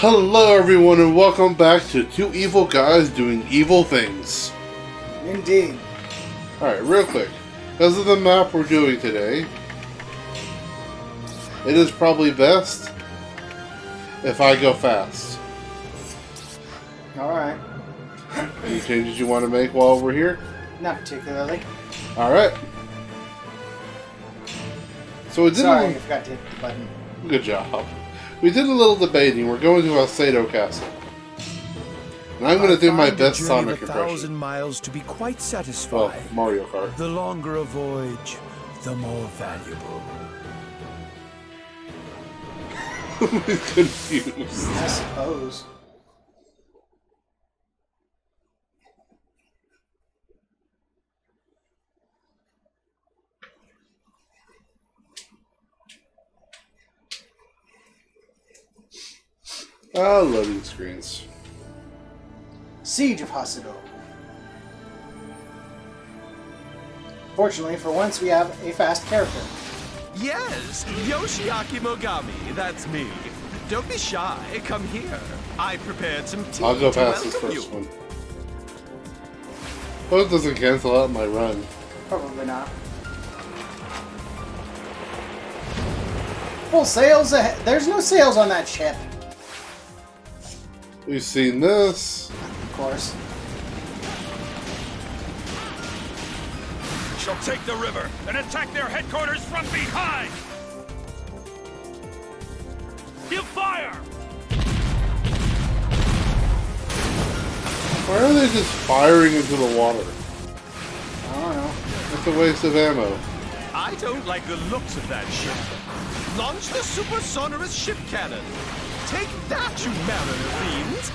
Hello, everyone, and welcome back to Two Evil Guys Doing Evil Things. Indeed. Alright, real quick. Because of the map we're doing today, it is probably best if I go fast. Alright. Any changes you want to make while we're here? Not particularly. Alright. So we did Sorry, I forgot to hit the button. good job. We did a little debating. We're going to Hasedo Castle. And I'm going to do my find a best journey Sonic of a thousand miles to be quite Well, satisfying. Mario Kart. the longer a voyage, the more valuable. confused. I suppose. Ah, loading screens. Siege of Hasedo. Fortunately, for once, we have a fast character. Yes, Yoshiaki Mogami, that's me. Don't be shy, come here. I prepared some tea I'll go to past this first you. one. Hope it doesn't cancel out my run. Probably not. Full sails ahead. There's no sails on that ship, We've seen this. of course. shall take the river and attack their headquarters from behind! Give fire! Why are they just firing into the water? I don't know. It's a waste of ammo. I don't like the looks of that ship. Launch the super sonorous ship cannon. Take that, you mariner fiends!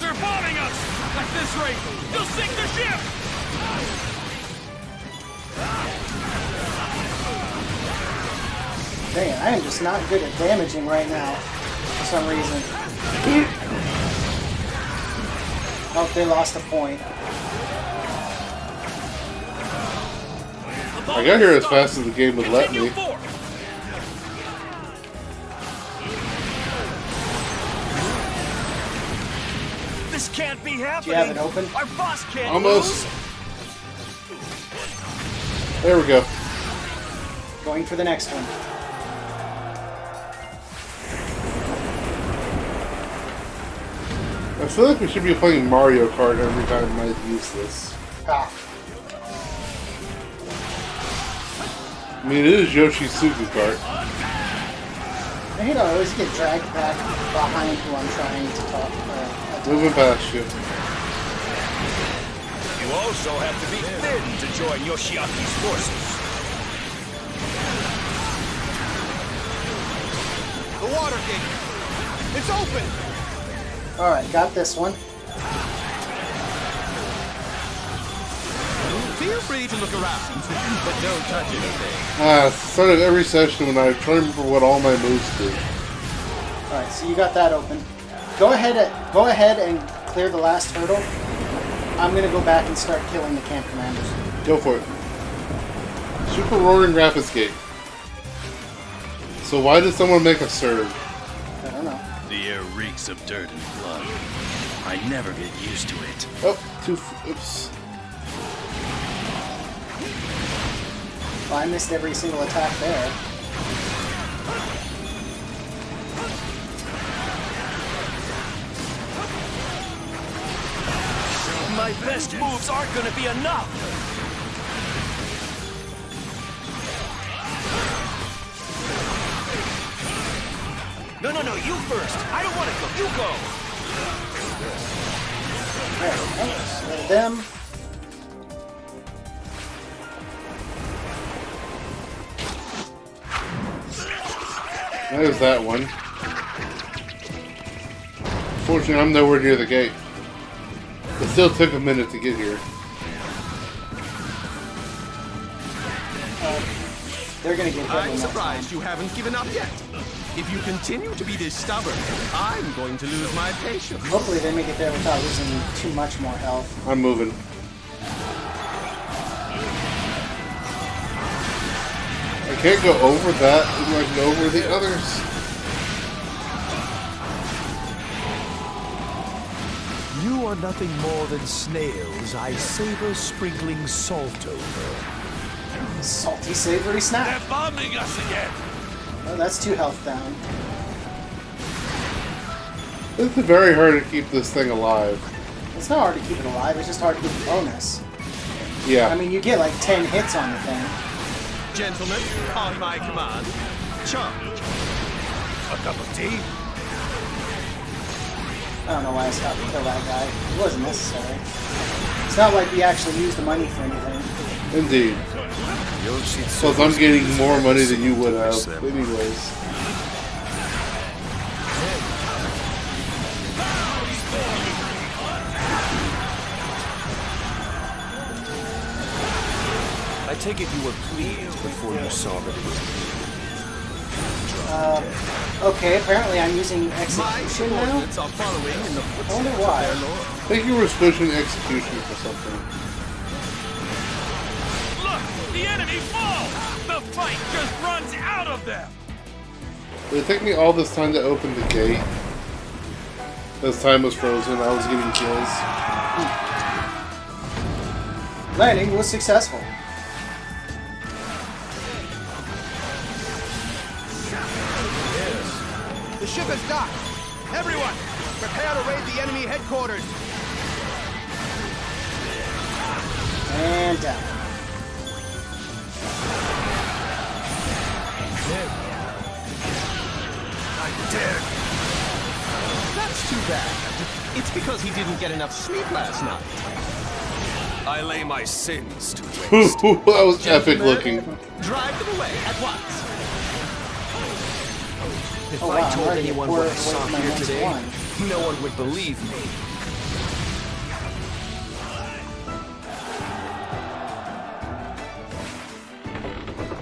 They're bombing us! At this rate, they'll sink the ship! Dang it, I am just not good at damaging right now. For some reason. Oh, they lost a point. I got here as fast as the game would let Continue me. This can't be Do happening! you have it open? Our boss can't Almost. lose! There we go. Going for the next one. I feel like we should be playing Mario Kart every time I use this. Ah, I mean, it is Yoshi's Super Kart. I hate I always get dragged back behind who I'm trying to talk. Uh, attack. Moving past you. You also have to be thin to join Yoshiaki's forces. The water gate! It's open! Alright, got this one. Feel free to look around, but don't touch anything. Ah, start of every session when I try to remember what all my moves do. Alright, so you got that open. Go ahead and go ahead and clear the last hurdle. I'm gonna go back and start killing the camp commanders. Go for it. Super Roaring Rapids Gate. So why did someone make a serve? I don't know. The air reeks of dirt and blood. I never get used to it. Oh, two. f- Oops. Well, I missed every single attack there. My best moves aren't gonna be enough! No, no, no, you first! I don't want to go, you go! There we go. So them. There's that one. Fortunately, I'm nowhere near the gate. It still took a minute to get here. They're gonna get hit I'm surprised you haven't given up yet. If you continue to be this stubborn, I'm going to lose my patience. Hopefully they make it there without losing too much more health. I'm moving. I can't go over that and I can go over the others. Are nothing more than snails I savor sprinkling salt over. Salty, savory snack. They're bombing us again. Oh, that's two health down. It's very hard to keep this thing alive. It's not hard to keep it alive, it's just hard to get the bonus. Yeah. I mean, you get like 10 hits on the thing. Gentlemen, on my command, charge. A cup of tea? I don't know why I stopped to kill that guy. It wasn't necessary. It's not like we actually used the money for anything. Indeed. Plus, I'm getting more money than you would have, anyways. I take it you were pleased before you saw the Okay, apparently I'm using execution now. subordinates are following in the I wonder why. I think you were switching execution for something. Look, the enemy falls. The fight just runs out of them. Did it take me all this time to open the gate? This time was frozen, I was getting kills. Hmm. Landing was successful. The ship has docked. Everyone, prepare to raid the enemy headquarters. And down. I dare. That's too bad. It's because he didn't get enough sleep last night. I lay my sins to waste. that was epic looking. Drive them away at once. If Oh, I wow, told anyone what I saw here today, one. no one would believe me.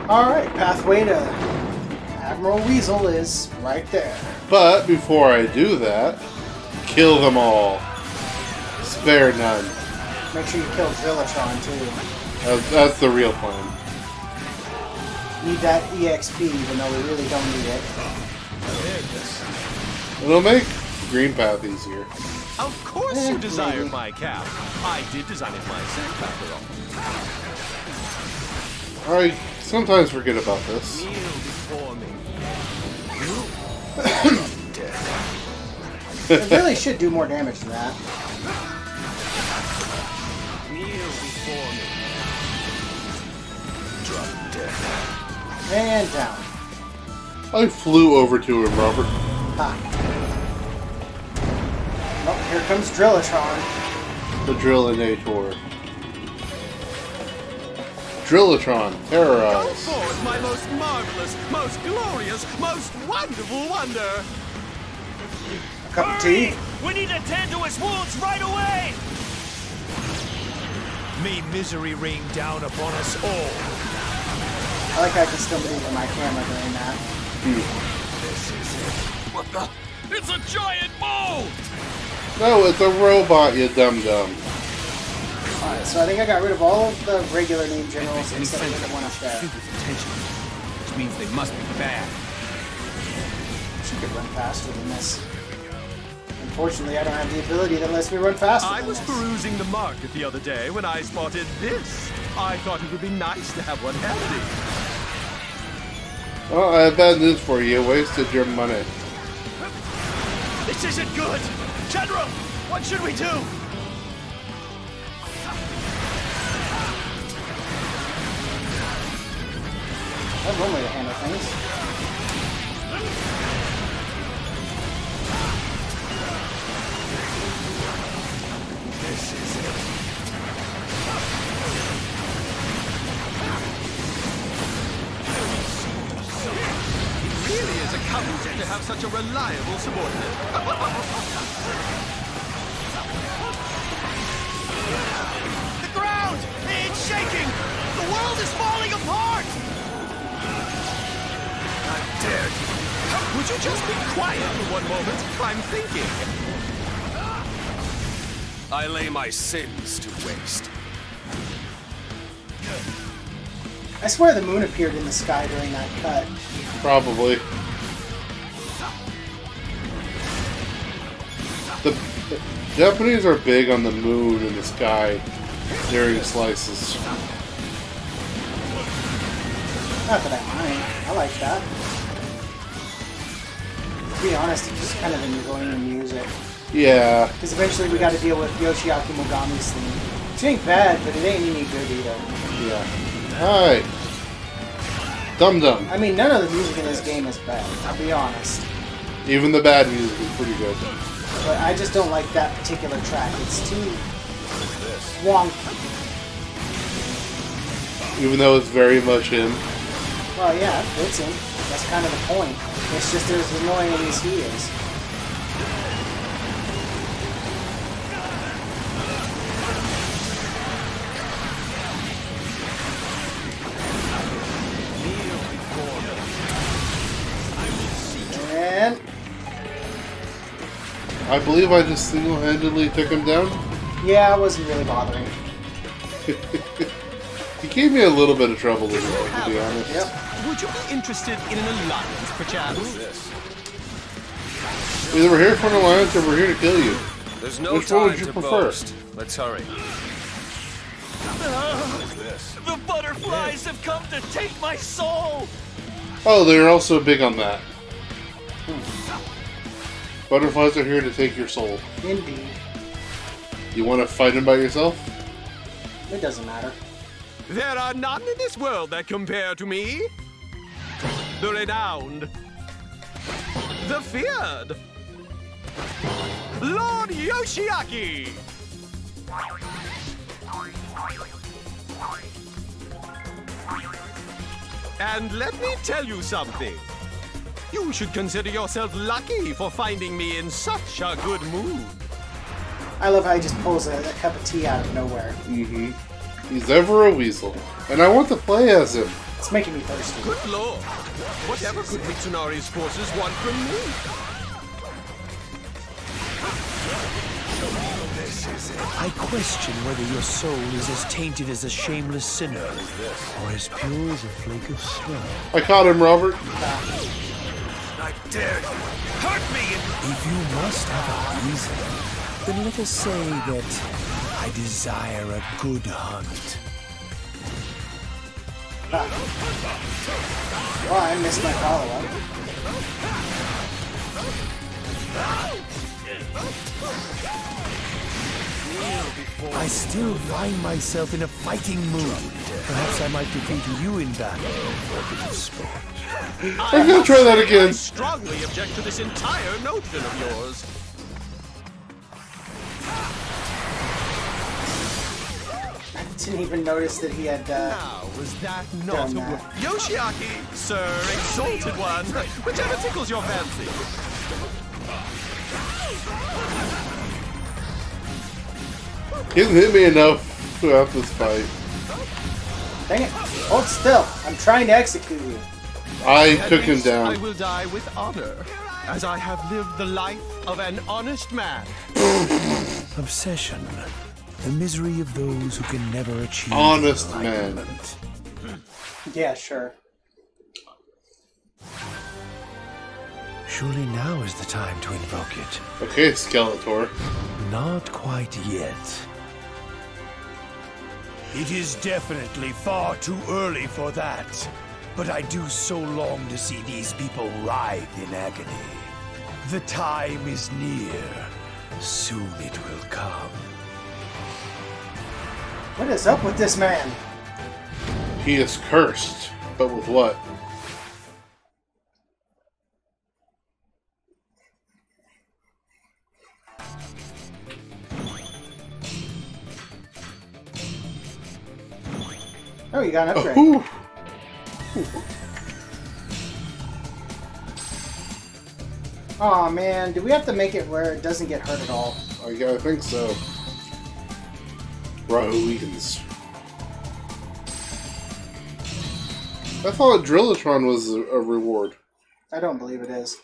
Alright, pathway to Admiral Weasel is right there. But before I do that, kill them all. Spare none. Make sure you kill Drillatron too. That's, that's the real plan. Need that EXP even though we really don't need it. It'll make Green Path easier. Of course Eh, you desired maybe. my cap. I did design it myself, after all. I sometimes forget about this. Kneel before me. It really should do more damage than that. Kneel before me. And down. I flew over to him, Robert. Ha. Oh, here comes Drillatron. The Drillinator. Drillatron, Go terrorize. forth, my most marvelous, most glorious, most wonderful wonder. A cup of tea. We need to tend to his wounds right away. May misery rain down upon us all. I like how I can still move my camera during that. What the? It's a giant mole! No, it's a robot, you dum dum. Alright, so I think I got rid of all of the regular name generals except for the one up there. Filled with attention, which means they must be bad. She could run faster than this. Unfortunately, I don't have the ability that lets me run faster I than was this. perusing the market the other day when I spotted this. I thought it would be nice to have one handy. Well, I have bad news for you. You wasted your money. This isn't good! General, what should we do? I have one way to handle things. It really a comfort to have such a reliable subordinate. The ground! It's shaking! The world is falling apart! I dare you. Would you just be quiet for one moment? I'm thinking. I lay my sins to waste. I swear the moon appeared in the sky during that cut. Probably. The, Japanese are big on the moon and the sky during slices. Not that I mind. I like that. To be honest, I'm just kind of enjoying the music. Yeah, Because eventually we got to deal with Yoshiaki Mogami's theme. It ain't bad, but it ain't any good either. yeah. Hi. Dum Dum. I mean, none of the music in this game is bad. I'll be honest. Even the bad music is pretty good. But I just don't like that particular track. It's too wonky. Even though it's very much him. Well, yeah, it's him. That's kind of the point. It's just as annoying as he is. I believe I just single-handedly took him down. yeah, I wasn't really bothering. He gave me a little bit of trouble with it, to be honest. Yep. Would you be interested in an alliance, perchance? Either we're here for an alliance or we're here to kill you. There's no Which one would time you to prefer? boast. Let's hurry. The butterflies have come to take my soul! Oh, they're also big on that. Hmm. Butterflies are here to take your soul. Indeed. You want to fight him by yourself? It doesn't matter. There are none in this world that compare to me. The renowned, the feared, Lord Yoshiaki. And let me tell you something. You should consider yourself lucky for finding me in such a good mood. I love how he just pulls a, a cup of tea out of nowhere. Mm-hmm. He's ever a weasel. And I want to play as him. It's making me thirsty. Good lord. Whatever could Mitsunari's forces want from me? I question whether your soul is as tainted as a shameless sinner, or as pure as a flake of snow. I caught him, Robert. I dare you. Hurt me! If you must have a reason, then let us say that I desire a good hunt. Oh, I missed my follow-up. I still find myself in a fighting mood. Perhaps I might defeat you in battle. I'm gonna try that again. I again. strongly object to this entire notion of yours. I didn't even notice that he had, uh... Now, was that not Done a that. wo- Yoshiaki, sir, exalted one, whichever tickles your fancy. He hasn't hit me enough throughout this fight. Dang it. Hold still. I'm trying to execute you. I At took him down. I will die with honor, as I have lived the life of an honest man. Obsession. The misery of those who can never achieve Honest man. Yeah, sure. Surely now is the time to invoke it. Okay, Skeletor. Not quite yet. It is definitely far too early for that. But I do so long to see these people writhe in agony. The time is near. Soon it will come. What is up with this man? He is cursed. But with what? Got an upgrade. Ooh. Aw, man. Do we have to make it where it doesn't get hurt at all? I, I think so. Rahu weakens. I thought Drillotron was a, a reward. I don't believe it is.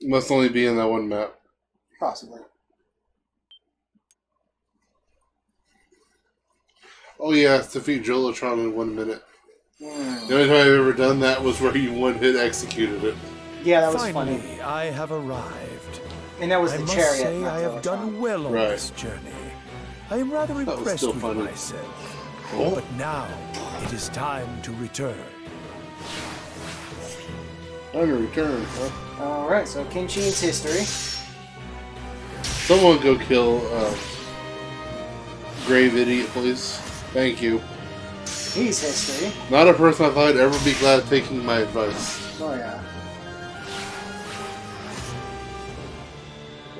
It must only be in that one map. Possibly. Oh yeah, defeat Drillotron in one minute. Hmm. The only time I've ever done that was where you one hit executed it. Yeah, that was Finally, funny. I have arrived. And that was I the must chariot. say not I have Zolotron. done well on Right. this journey. I am rather was impressed with funny. myself. Oh. But now it is time to return. I'm gonna return. Huh? All right, so Kinchin's history. Someone go kill uh, Grave Idiot, please. Thank you. He's history. Not a person I thought I'd ever be glad taking my advice. Oh yeah.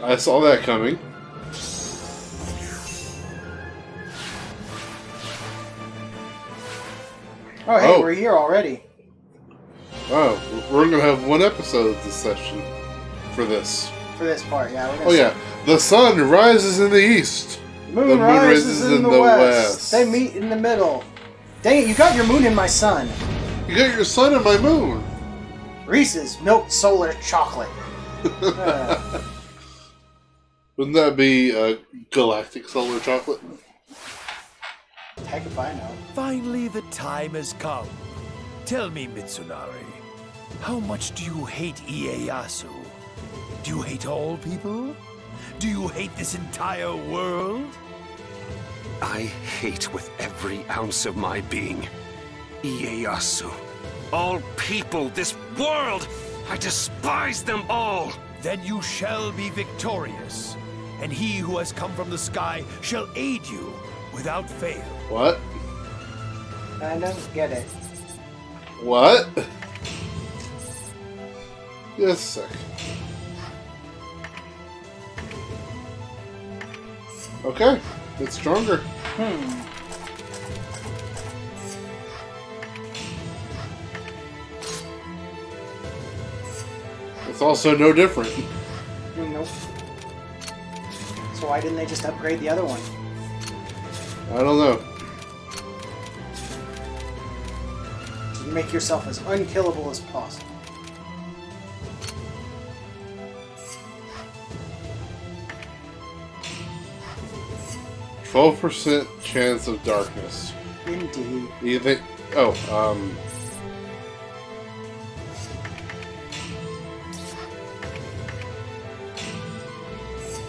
I saw that coming. Oh hey, Oh. we're here already. Oh, we're gonna have one episode of this session for this. For this part, yeah. Oh yeah, the sun rises in the east. Moon, The moon rises, rises in, in the, the west. west. They meet in the middle. Dang it, you got your moon in my sun. You got your sun and my moon. Reese's milk solar chocolate. Uh, Wouldn't that be uh, galactic solar chocolate? heck if I know. Finally, the time has come. Tell me, Mitsunari, how much do you hate Ieyasu? Do you hate all people? Do you hate this entire world? I hate with every ounce of my being. Ieyasu. All people, this world, I despise them all. Then you shall be victorious, and he who has come from the sky shall aid you without fail. What? I don't get it. What? Just a Okay, it's stronger. Hmm. It's also no different. Nope. So why didn't they just upgrade the other one? I don't know. To make yourself as unkillable as possible. Twelve percent chance of darkness. Indeed. You think? Oh, um.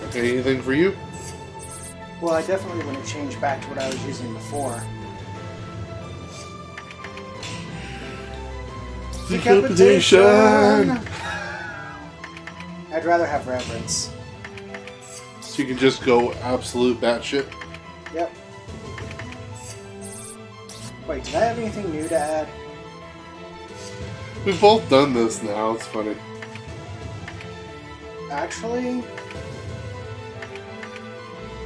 Okay, anything for you? Well, I definitely want to change back to what I was using before. Decapitation! I'd rather have reverence. So you can just go absolute batshit. Yep. Wait, did I have anything new to add? We've both done this now. It's funny. Actually,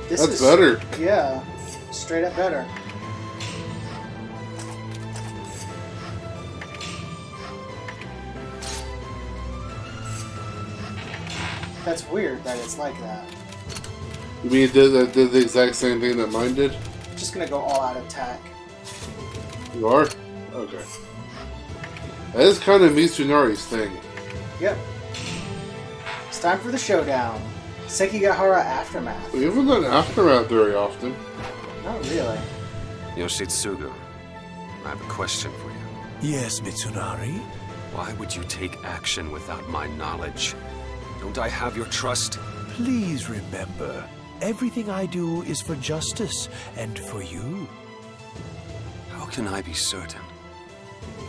this That's is better. Yeah, straight up better. That's weird that it's like that. You mean it did, it did the exact same thing that mine did? Just gonna go all out attack. You are? Okay. That is kind of Mitsunari's thing. Yep. It's time for the showdown. Sekigahara Aftermath. We haven't done Aftermath very often. Not really. Yoshitsugu, I have a question for you. Yes, Mitsunari? Why would you take action without my knowledge? Don't I have your trust? Please remember, everything I do is for justice and for you. How can I be certain?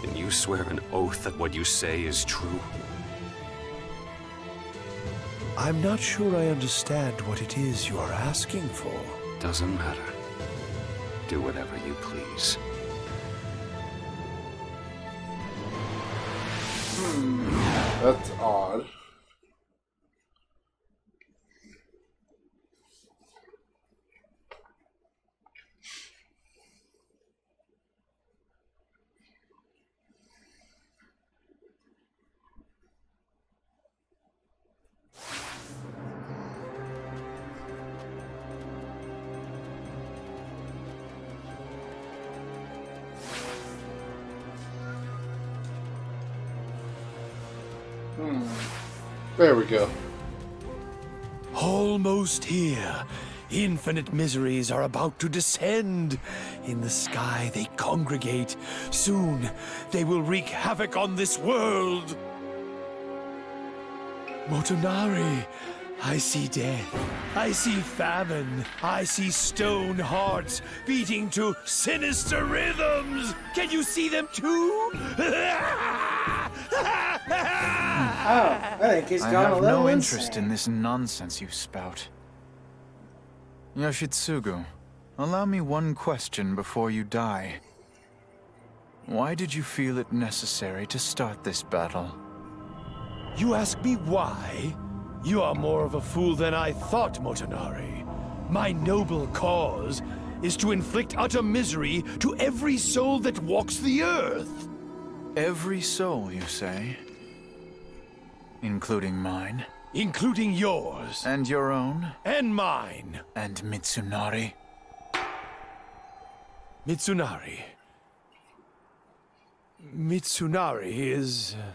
Can you swear an oath that what you say is true? I'm not sure I understand what it is you are asking for. Doesn't matter. Do whatever you please. Hmm. That's odd. There we go. Almost here. Infinite miseries are about to descend. In the sky they congregate. Soon they will wreak havoc on this world. Motonari, I see death. I see famine. I see stone hearts beating to sinister rhythms. Can you see them too? Oh, I think he's I gone a have little no interest in this nonsense you spout. Yoshitsugu, allow me one question before you die. Why did you feel it necessary to start this battle? You ask me why? You are more of a fool than I thought, Motonari. My noble cause is to inflict utter misery to every soul that walks the earth. Every soul, you say? Including mine? Including yours. And your own? And mine. And Mitsunari? Mitsunari. Mitsunari is. uh,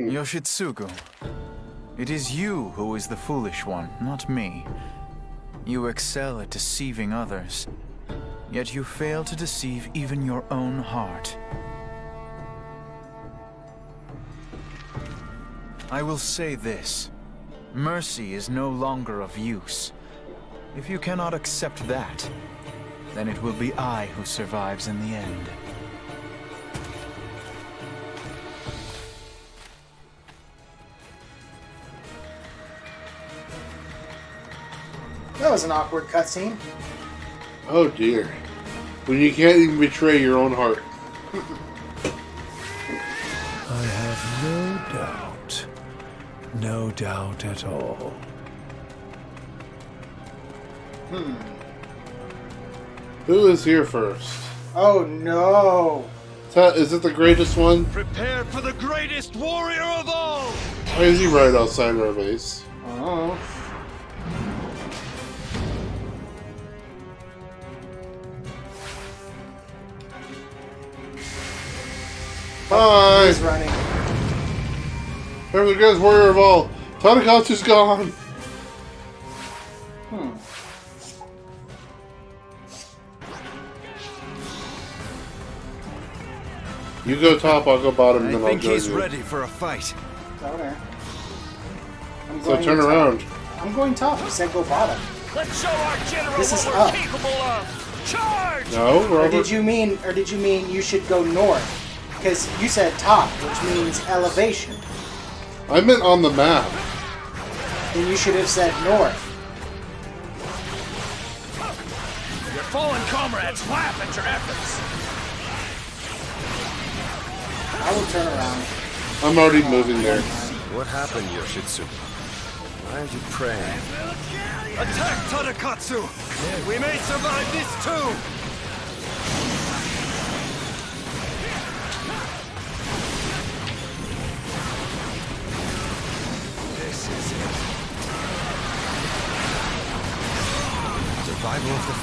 Yoshitsugu, it is you who is the foolish one, not me. You excel at deceiving others, yet you fail to deceive even your own heart. I will say this. Mercy is no longer of use. If you cannot accept that, then it will be I who survives in the end. That was an awkward cutscene. Oh dear. When you can't even betray your own heart. I have no doubt. No doubt at all. Hmm. Who is here first? Oh no! Is it the greatest one? Prepare for the greatest warrior of all! Why is he right outside our base? Oh. Hi! He's running. Remember the greatest warrior of all. Tadakatsu's gone! Hmm. You go top, I'll go bottom, and I then I'll think he's you. ready for a fight. Okay. I'm So turn top. around. I'm going top. You said go bottom. Let's show our general This what is we're up. capable of. Charge! No, Or did you mean, or did you mean you should go north? Because you said top, which means elevation. I meant on the map. Then you should have said north. Your fallen comrades laugh at your efforts. I will turn around. I'm already moving there. What happened, Yoshitsu? Why are you praying? Attack Tadakatsu! We may survive this too!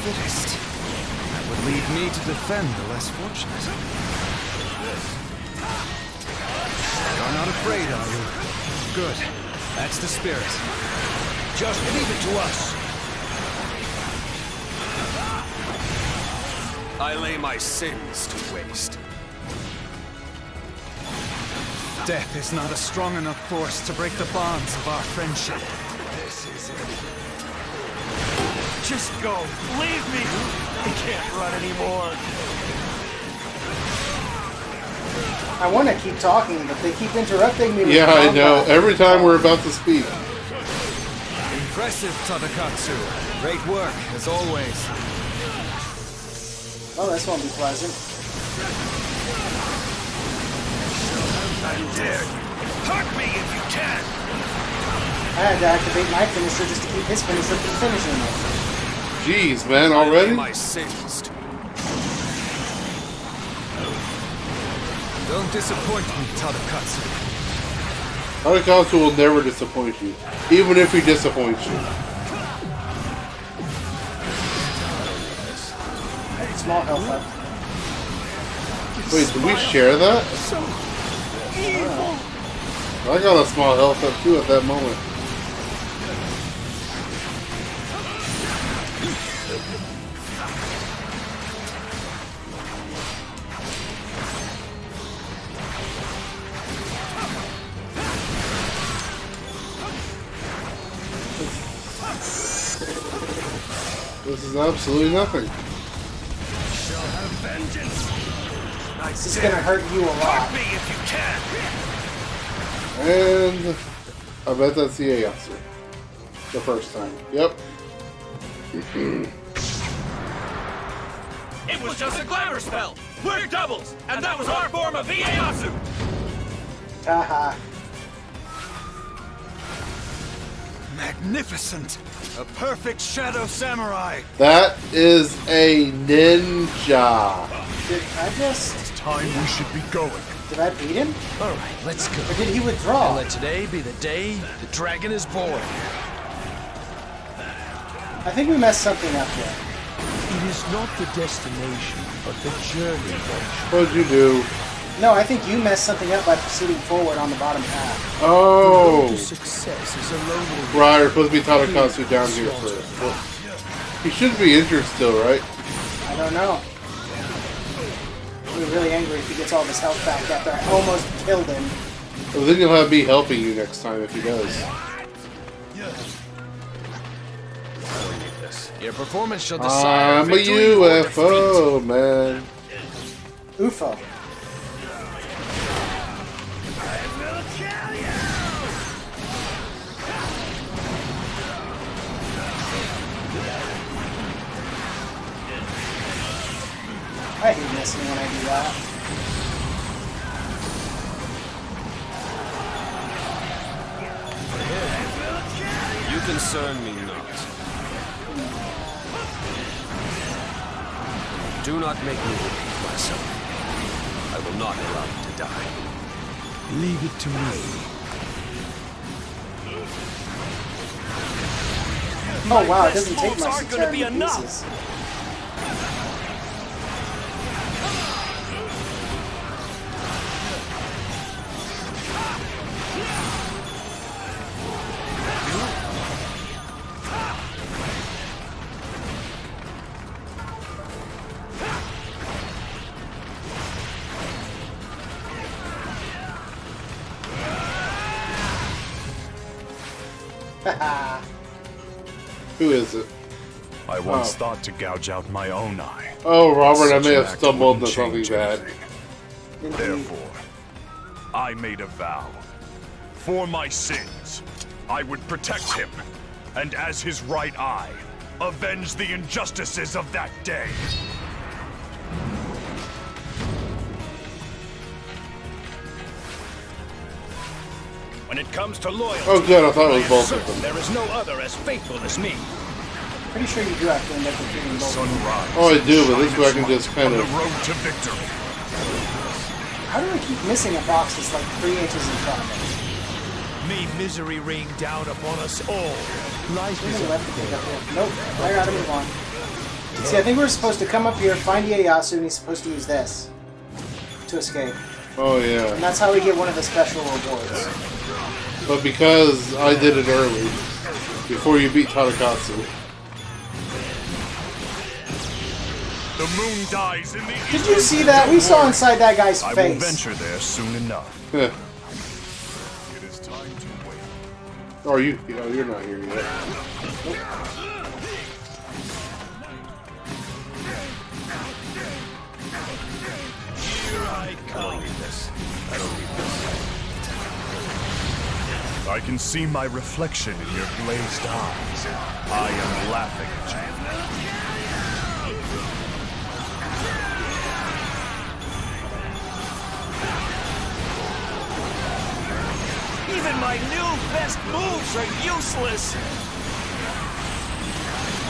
Fittest. That would lead me to defend the less fortunate. You're not afraid, are you? Good. That's the spirit. Just leave it to us. I lay my sins to waste. Death is not a strong enough force to break the bonds of our friendship. Go. Leave me. I can't run anymore. I want to keep talking, but they keep interrupting me. Yeah, I know. Every time we're about to speak. Impressive, Tadakatsu. Great work, as always. Oh, this won't be pleasant. I dare you. Hurt me if you can. I had to activate my finisher just to keep his finisher from finishing me. Jeez, man, already? my sins Don't disappoint me, Tadakatsu. Tadakatsu will never disappoint you. Even if he disappoints you. Small health up. Wait, do we share that? I got a small health up too at that moment. This is absolutely nothing. This is gonna hurt you a lot. Me if you can. And I bet that's the Ieyasu. The first time. Yep. It was just a glamour spell. We're doubles, and that was our form of Ieyasu. Haha. Magnificent! A perfect Shadow Samurai! That is a ninja. Did I just... Time we should be going. Did I beat him? All right, let's go. Or did he withdraw? And let today be the day the dragon is born. I think we messed something up here. It is not the destination, but the journey that What'd you do? No, I think you messed something up by proceeding forward on the bottom path. Oh. to success is a Right, we're supposed to be Tadakatsu down here first. Well, he should be injured still, right? I don't know. I'll be really angry if he gets all of his health back after I almost killed him. Well, then you'll have me helping you next time if he does. Your performance shall decide I'm a victory or defeat. UFO, man. UFO. I hate missing when I do that. You concern me not. Do not make me repeat myself. I will not allow you to die. Leave it to me. Oh wow, it doesn't take much aren't to gonna be enough. pieces. Is it? I once Oh. thought to gouge out my own eye. Oh, Robert, I may have stumbled into something bad. Therefore, I made a vow. For my sins, I would protect him, and as his right eye, avenge the injustices of that day. When it comes to loyalty, Oh, good, I thought it was both of them. there is no other as faithful as me. Pretty sure you do have to end up defeating both. Sunrise. Oh, I do, but this way I can just kind of- the road to victory. How do I keep missing a box that's like three inches in front of me? May misery rain down upon us all. Life There's is a left to pick up here. Nope, I gotta move on. See, I think we're supposed to come up here, find Ieyasu, and he's supposed to use this to escape. Oh, yeah. And that's how we get one of the special rewards. But because I did it early, before you beat Tadakatsu. The moon dies in the Did you see that? We saw inside that guy's I will face. venture there soon enough. Heh. It is time to wait. Oh, you, oh, you're not here yet. I don't need this. I don't need this. I can see my reflection in your glazed eyes. I am laughing at you. Even my new best moves are useless.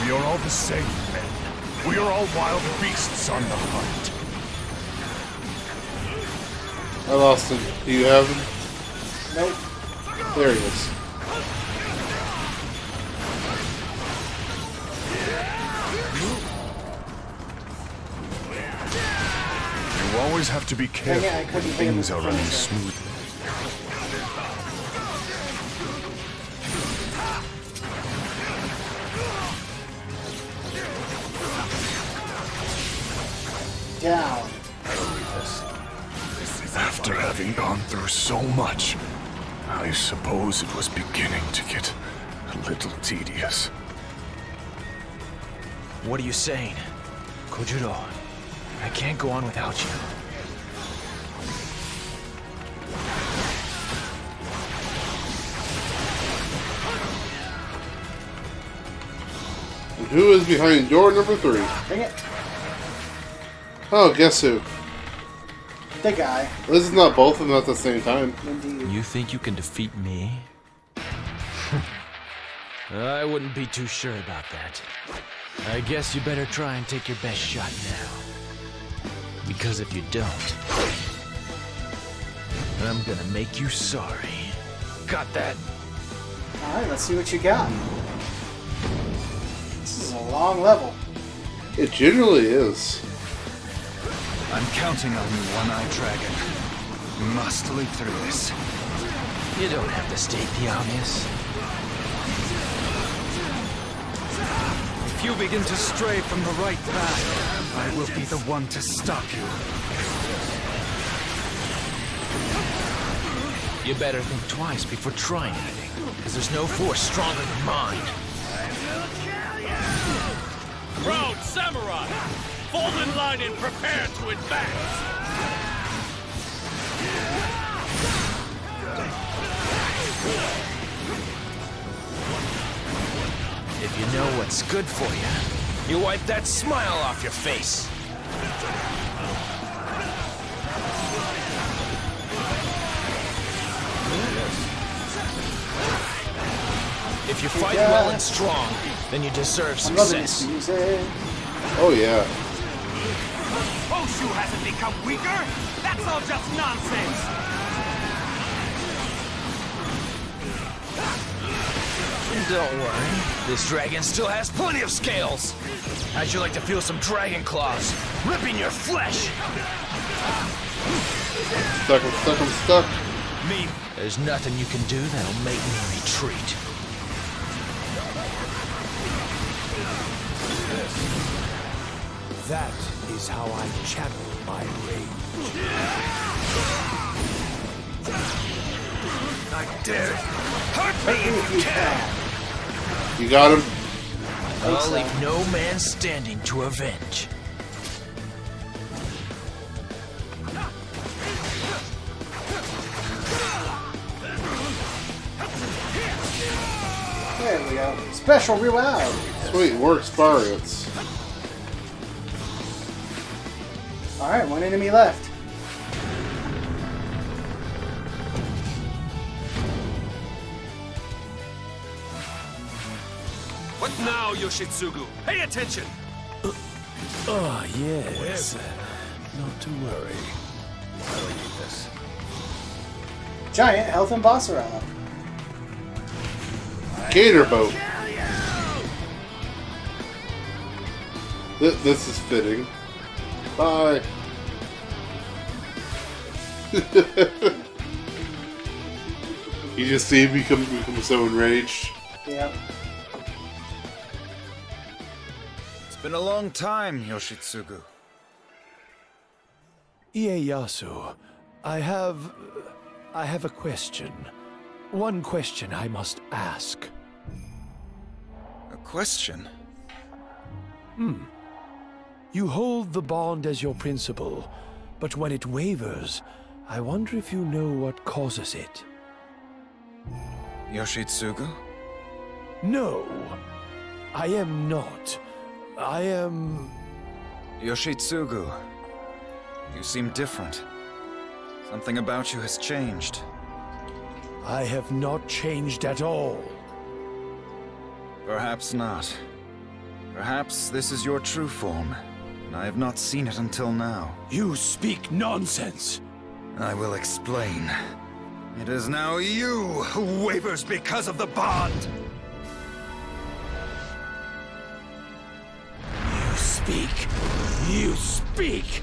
We are all the same, men. We are all wild beasts on the hunt. I lost him. Do you have him? Nope. There he is. You always have to be careful it, I when couldn't hit him things are running finisher. smoothly. Down. After having gone through so much, I suppose it was beginning to get a little tedious. What are you saying? Kojuro, I can't go on without you. Who is behind door number three? Bring it. Oh, guess who? The guy. This is not both of them at the same time. Indeed. You think you can defeat me? I wouldn't be too sure about that. I guess you better try and take your best shot now. Because if you don't, I'm gonna make you sorry. Got that? Alright, let's see what you got. This is a long level. It generally is. I'm counting on you, One-Eyed Dragon. You must live through this. You don't have to state the obvious. If you begin to stray from the right path, I will be the one to stop you. You better think twice before trying anything, because there's no force stronger than mine. Proud samurai! Fall in line and prepare to advance! If you know what's good for you, you wipe that smile off your face. If you fight well and strong, then you deserve I'm loving this success. music. Oh yeah. Oshu hasn't become weaker! That's all just nonsense! Don't worry, this dragon still has plenty of scales. How'd you like to feel some dragon claws ripping your flesh? Stuck, I'm stuck, I'm stuck. Me, there's nothing you can do that'll make me retreat. That is how I channel my rage. I dare it. Hurt me if you can. You got him? I'll so. leave no man standing to avenge. There we go. Special rewound. Sweet, more experience. Alright, one enemy left. What now, Yoshitsugu? Pay attention! Ah, yes. Not to worry. Giant health and boss are up. Gator boat. Th- this is fitting. Bye. you just see him become, become so enraged. Yeah. It's been a long time, Yoshitsugu. Ieyasu, I have... I have a question. One question I must ask. A question? Hmm. You hold the bond as your principle, but when it wavers, I wonder if you know what causes it. Yoshitsugu? No, I am not. I am... Yoshitsugu. You seem different. Something about you has changed. I have not changed at all. Perhaps not. Perhaps this is your true form, and I have not seen it until now. You speak nonsense. I will explain. It is now you who wavers because of the bond! You speak. You speak.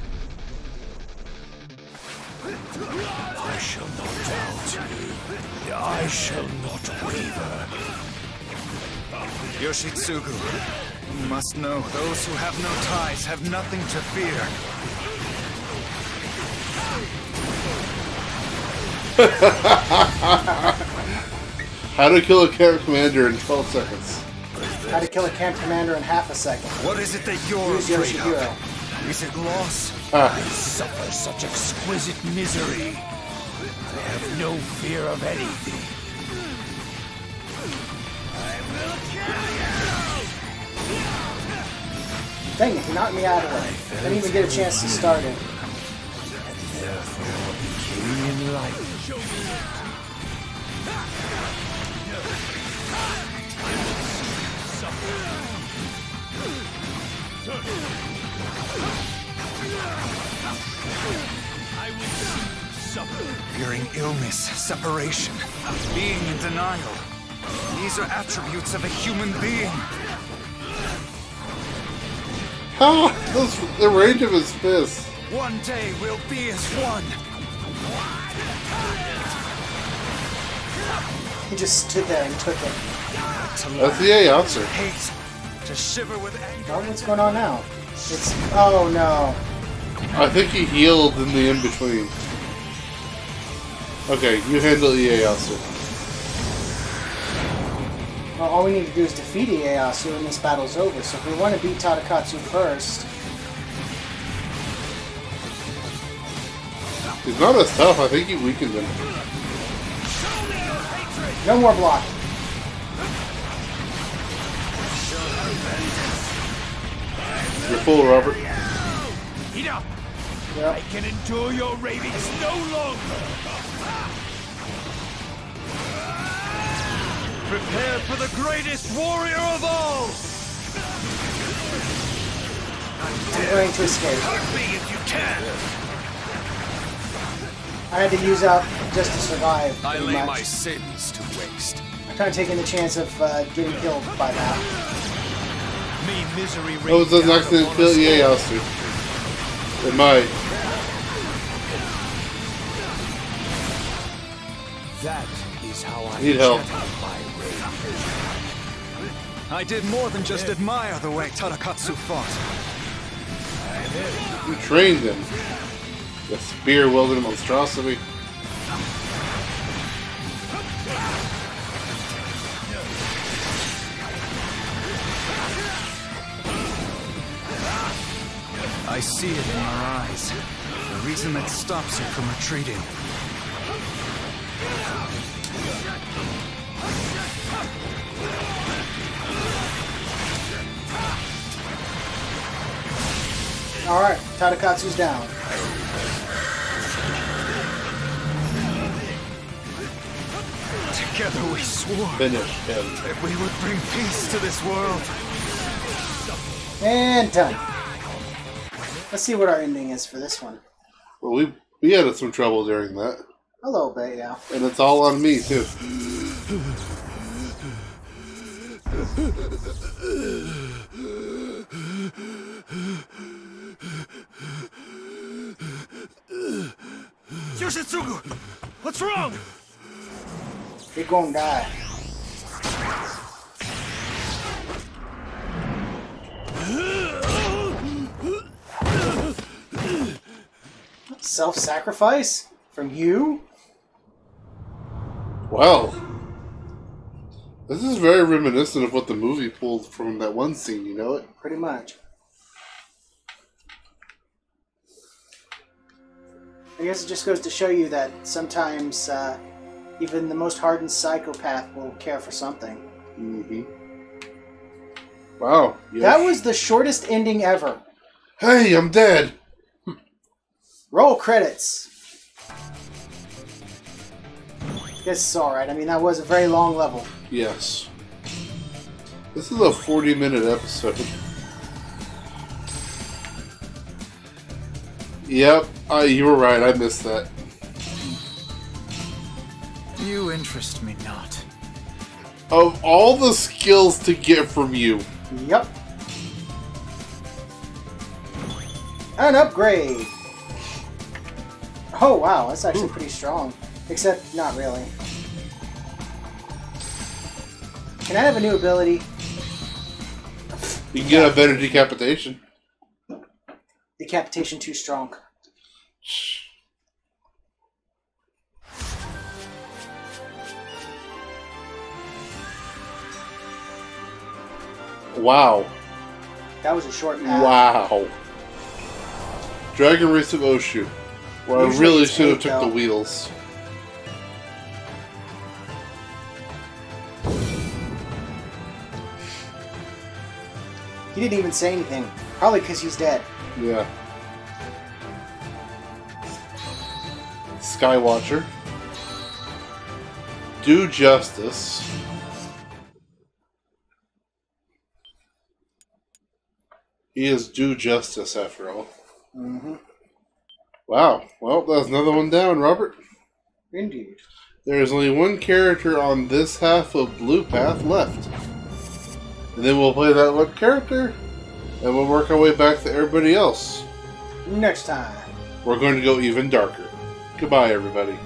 I shall not doubt. I shall not waver. Yoshitsugu, you must know those who have no ties have nothing to fear. How to kill a character commander in 12 seconds. How to kill a camp commander in half a second. What is it that you're Use afraid of? Yoshihiro. Is it loss? Ah, Suffer such exquisite misery. I have no fear of anything. Dang it, he knocked me out of it. I didn't even get a chance to start it. Therefore became enlightened. Fearing illness, separation, being in denial. These are attributes of a human being. ah, the range of his fists. One day we'll be as one. He just stood there and took it. That's the Ieyasu. hate, to shiver with anger. Oh, what's going on now? It's oh no. I think he healed in the in between. Okay, you handle Ieyasu. Well, all we need to do is defeat Ieyasu and this battle's over. So if we want to beat Tadakatsu first, He's not as tough. I think he weakened him. no more block. You're full, Robert. Enough! Yep. I can endure your ravings no longer! Prepare for the greatest warrior of all! I'm going to escape. Hurt Me if you can! I had to use up just to survive. I lay much. my sins to waste. I'm kind of taking the chance of uh, getting killed by that. May misery That was an accident to kill Ieyasu. It might. That is how I Need help. channel my rage. I did more than just admire the way Tadakatsu fought. You trained him. The spear wielding monstrosity. I see it in your eyes. The reason that stops you from retreating. Alright, Tadakatsu's down. Together we swore Finish him. that we would bring peace to this world. And done. Let's see what our ending is for this one. Well, we we had some trouble during that, A little bit, yeah. and it's all on me too. Yoshitsugu! What's wrong? You're gonna die. Self-sacrifice? From you? Wow. This is very reminiscent of what the movie pulled from that one scene. You know it. Pretty much. I guess it just goes to show you that sometimes uh, even the most hardened psychopath will care for something. Mm-hmm. Wow. That was the shortest ending ever. Hey, I'm dead. Roll credits. This is alright. I mean, that was a very long level. Yes. This is a 40 minute episode. Yep, uh, you were right. I missed that. You interest me not. Of all the skills to get from you, Yep. An upgrade. Oh wow, that's actually pretty strong. Except not really. Can I have a new ability? you can get a better decapitation. Decapitation too strong. Wow. That was a short path. Wow. Dragon Race of Oshu. Where I really should have took though. the wheels. He didn't even say anything. Probably because he's dead. Yeah. Skywatcher. Do justice. He is due justice after all. Mm-hmm. Wow. Well, that's another one down, Robert. Indeed. There is only one character on this half of Blue Path left. And then we'll play that one character, and we'll work our way back to everybody else. Next time. We're going to go even darker. Goodbye, everybody.